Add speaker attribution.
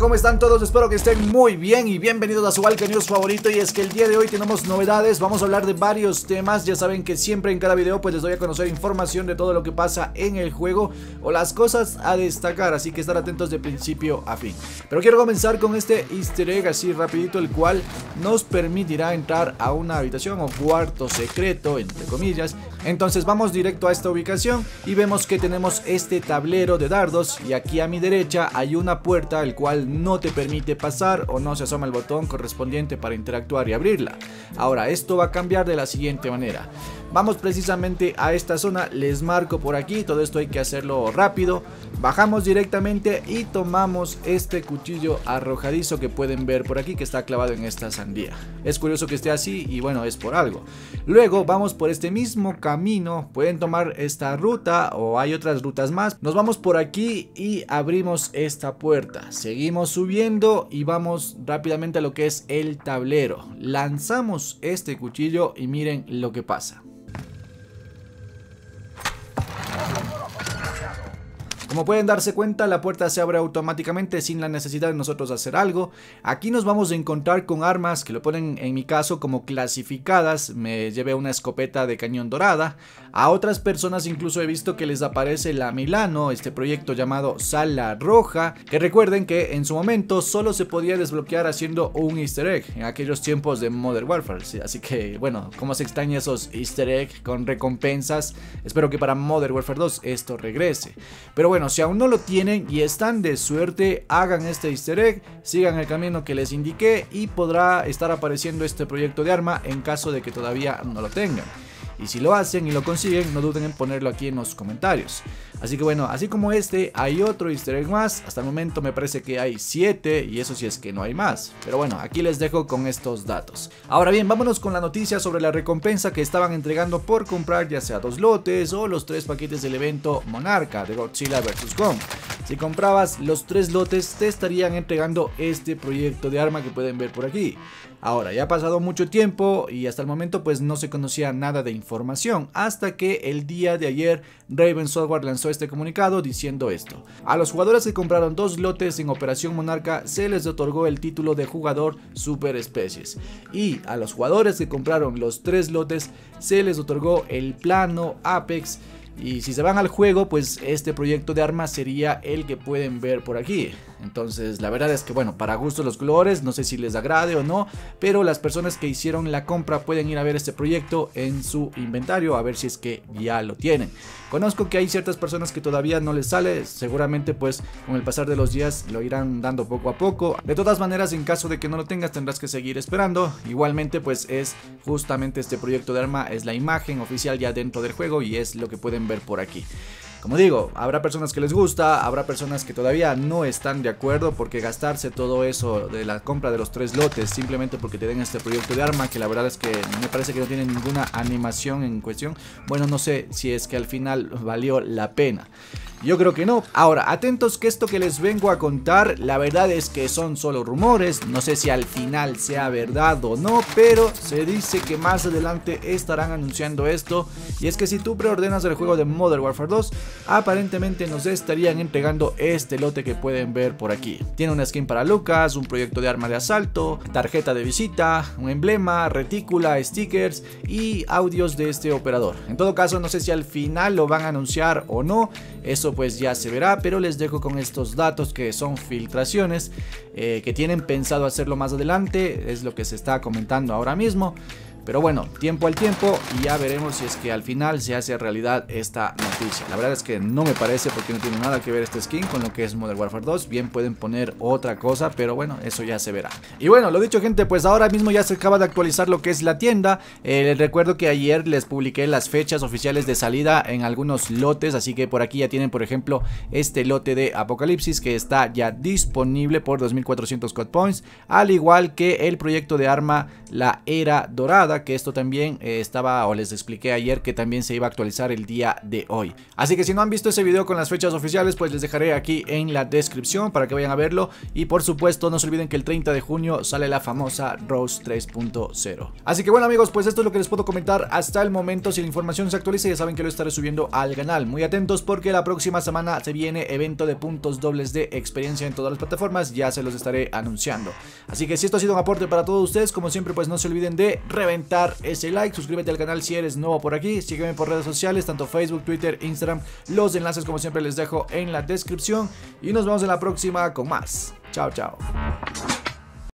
Speaker 1: ¿cómo están todos? Espero que estén muy bien y bienvenidos a su Alca News favorito y es que el día de hoy tenemos novedades, vamos a hablar de varios temas, ya saben que siempre en cada video pues les doy a conocer información de todo lo que pasa en el juego o las cosas a destacar, así que estar atentos de principio a fin. Pero quiero comenzar con este easter egg así rapidito, el cual nos permitirá entrar a una habitación o cuarto secreto, entre comillas, entonces vamos directo a esta ubicación y vemos que tenemos este tablero de dardos y aquí a mi derecha hay una puerta el cual no te permite pasar o no se asoma el botón correspondiente para interactuar y abrirla. Ahora, esto va a cambiar de la siguiente manera. Vamos precisamente a esta zona, les marco por aquí, todo esto hay que hacerlo rápido. Bajamos directamente y tomamos este cuchillo arrojadizo que pueden ver por aquí que está clavado en esta sandía. Es curioso que esté así y bueno, es por algo. Luego vamos por este mismo camino, pueden tomar esta ruta o hay otras rutas más. Nos vamos por aquí y abrimos esta puerta. Seguimos subiendo y vamos rápidamente a lo que es el tablero. Lanzamos este cuchillo y miren lo que pasa. Como pueden darse cuenta, la puerta se abre automáticamente sin la necesidad de nosotros hacer algo. Aquí nos vamos a encontrar con armas que lo ponen en mi caso como clasificadas. Me llevé una escopeta de cañón dorada. A otras personas incluso he visto que les aparece la Milano, este proyecto llamado Sala Roja. Que recuerden que en su momento solo se podía desbloquear haciendo un easter egg en aquellos tiempos de Modern Warfare. Así que bueno, como se extraña esos easter egg con recompensas. Espero que para Modern Warfare 2 esto regrese. Pero bueno, si aún no lo tienen y están de suerte, hagan este easter egg, sigan el camino que les indiqué y podrá estar apareciendo este proyecto de arma en caso de que todavía no lo tengan. Y si lo hacen y lo consiguen, no duden en ponerlo aquí en los comentarios. Así que bueno, así como este, hay otro easter egg más. Hasta el momento me parece que hay 7 y eso sí es que no hay más. Pero bueno, aquí les dejo con estos datos. Ahora bien, vámonos con la noticia sobre la recompensa que estaban entregando por comprar ya sea dos lotes o los tres paquetes del evento Monarca de Godzilla vs. Kong. Si comprabas los tres lotes te estarían entregando este proyecto de arma que pueden ver por aquí. Ahora, ya ha pasado mucho tiempo y hasta el momento pues no se conocía nada de información hasta que el día de ayer Raven Software lanzó este comunicado diciendo esto. A los jugadores que compraron dos lotes en Operación Monarca se les otorgó el título de jugador super especies y a los jugadores que compraron los tres lotes se les otorgó el plano Apex y si se van al juego, pues este proyecto de armas sería el que pueden ver por aquí. Entonces, la verdad es que, bueno, para gusto los colores, no sé si les agrade o no, pero las personas que hicieron la compra pueden ir a ver este proyecto en su inventario, a ver si es que ya lo tienen. Conozco que hay ciertas personas que todavía no les sale, seguramente pues con el pasar de los días lo irán dando poco a poco. De todas maneras, en caso de que no lo tengas, tendrás que seguir esperando. Igualmente, pues es justamente este proyecto de arma, es la imagen oficial ya dentro del juego y es lo que pueden ver por aquí. Como digo, habrá personas que les gusta, habrá personas que todavía no están de acuerdo porque gastarse todo eso de la compra de los tres lotes simplemente porque te den este proyecto de arma que la verdad es que me parece que no tiene ninguna animación en cuestión. Bueno, no sé si es que al final valió la pena. Yo creo que no. Ahora, atentos que esto que les vengo a contar, la verdad es que son solo rumores. No sé si al final sea verdad o no, pero se dice que más adelante estarán anunciando esto. Y es que si tú preordenas el juego de Modern Warfare 2, aparentemente nos estarían entregando este lote que pueden ver por aquí. Tiene una skin para Lucas, un proyecto de arma de asalto, tarjeta de visita, un emblema, retícula, stickers y audios de este operador. En todo caso, no sé si al final lo van a anunciar o no. Eso pues ya se verá, pero les dejo con estos datos que son filtraciones, eh, que tienen pensado hacerlo más adelante, es lo que se está comentando ahora mismo. Pero bueno, tiempo al tiempo y ya veremos si es que al final se hace realidad esta noticia. La verdad es que no me parece porque no tiene nada que ver este skin con lo que es Modern Warfare 2. Bien pueden poner otra cosa, pero bueno, eso ya se verá. Y bueno, lo dicho gente, pues ahora mismo ya se acaba de actualizar lo que es la tienda. Eh, les recuerdo que ayer les publiqué las fechas oficiales de salida en algunos lotes, así que por aquí ya tienen por ejemplo este lote de Apocalipsis que está ya disponible por 2400 code points, al igual que el proyecto de arma La Era Dorada que esto también eh, estaba, o les expliqué ayer que también se iba a actualizar el día de hoy. Así que si no han visto ese video con las fechas oficiales, pues les dejaré aquí en la descripción para que vayan a verlo. Y por supuesto, no se olviden que el 30 de junio sale la famosa Rose 3.0. Así que bueno amigos, pues esto es lo que les puedo comentar hasta el momento. Si la información se actualiza, ya saben que lo estaré subiendo al canal. Muy atentos porque la próxima semana se viene evento de puntos dobles de experiencia en todas las plataformas. Ya se los estaré anunciando. Así que si esto ha sido un aporte para todos ustedes, como siempre, pues no se olviden de reventar ese like. Suscríbete al canal si eres nuevo por aquí. Sígueme por redes sociales, tanto Facebook, Twitter, Instagram. Los enlaces, como siempre, les dejo en la descripción. Y nos vemos en la próxima con más. Chao, chao.